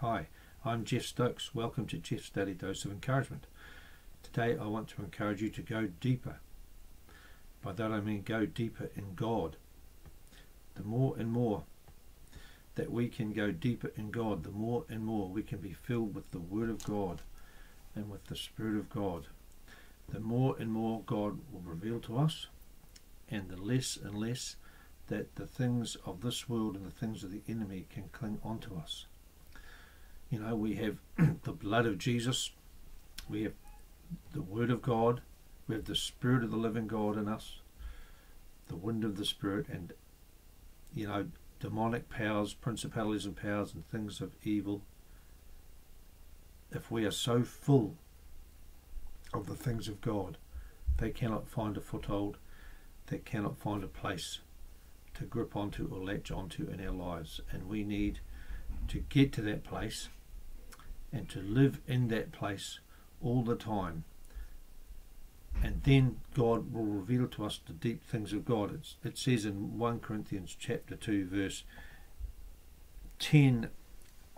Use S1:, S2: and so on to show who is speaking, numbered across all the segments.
S1: Hi, I'm Geoff Stokes. Welcome to Geoff's Daily Dose of Encouragement. Today I want to encourage you to go deeper. By that I mean go deeper in God. The more and more that we can go deeper in God, the more and more we can be filled with the Word of God and with the Spirit of God. The more and more God will reveal to us, and the less and less that the things of this world and the things of the enemy can cling onto us. You know, we have the blood of Jesus, we have the Word of God, we have the Spirit of the living God in us, the wind of the Spirit, and, you know, demonic powers, principalities and powers, and things of evil. If we are so full of the things of God, they cannot find a foothold, they cannot find a place to grip onto or latch onto in our lives. And we need to get to that place and to live in that place all the time. And then God will reveal to us the deep things of God. It's, it says in 1 Corinthians chapter 2 verse 10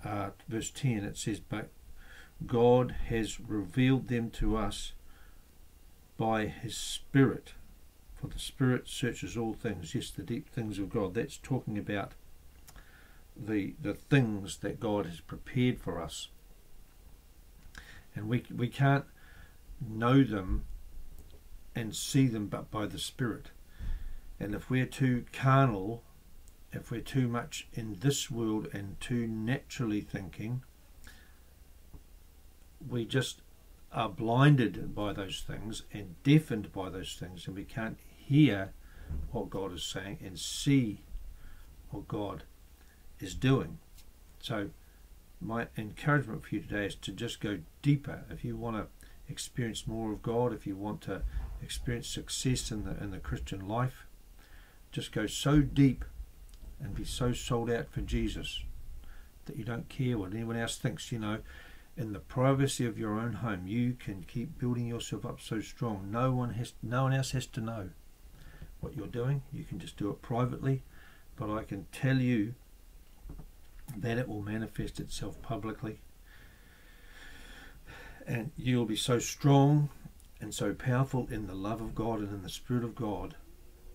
S1: uh, verse 10 it says but God has revealed them to us by his spirit for the Spirit searches all things, yes, the deep things of God. That's talking about the the things that God has prepared for us. And we we can't know them and see them but by the Spirit. And if we're too carnal, if we're too much in this world and too naturally thinking, we just are blinded by those things and deafened by those things, and we can't hear what God is saying and see what God is doing. So, my encouragement for you today is to just go deeper. If you want to experience more of God, if you want to experience success in the in the Christian life, just go so deep and be so sold out for Jesus that you don't care what anyone else thinks. You know, in the privacy of your own home, you can keep building yourself up so strong. No one has, no one else has to know what you're doing. You can just do it privately, but I can tell you that it will manifest itself publicly. And you'll be so strong and so powerful in the love of God and in the Spirit of God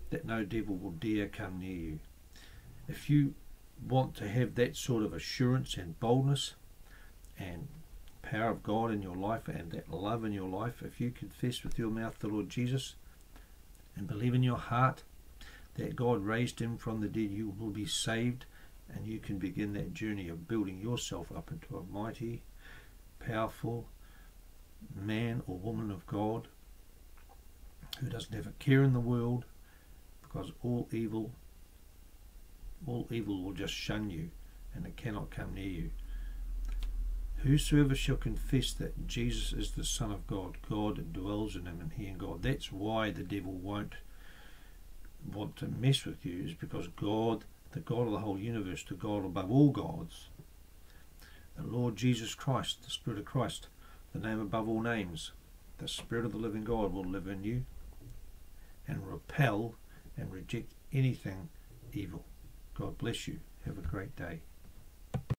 S1: that no devil will dare come near you. If you want to have that sort of assurance and boldness and power of God in your life and that love in your life, if you confess with your mouth the Lord Jesus and believe in your heart that God raised him from the dead, you will be saved and you can begin that journey of building yourself up into a mighty, powerful man or woman of God who doesn't have a care in the world because all evil all evil will just shun you and it cannot come near you. Whosoever shall confess that Jesus is the Son of God, God dwells in him and he in God. That's why the devil won't want to mess with you, is because God, the God of the whole universe, the God above all gods, the Lord Jesus Christ, the Spirit of Christ, the name above all names, the Spirit of the living God will live in you and repel and reject anything evil. God bless you. Have a great day.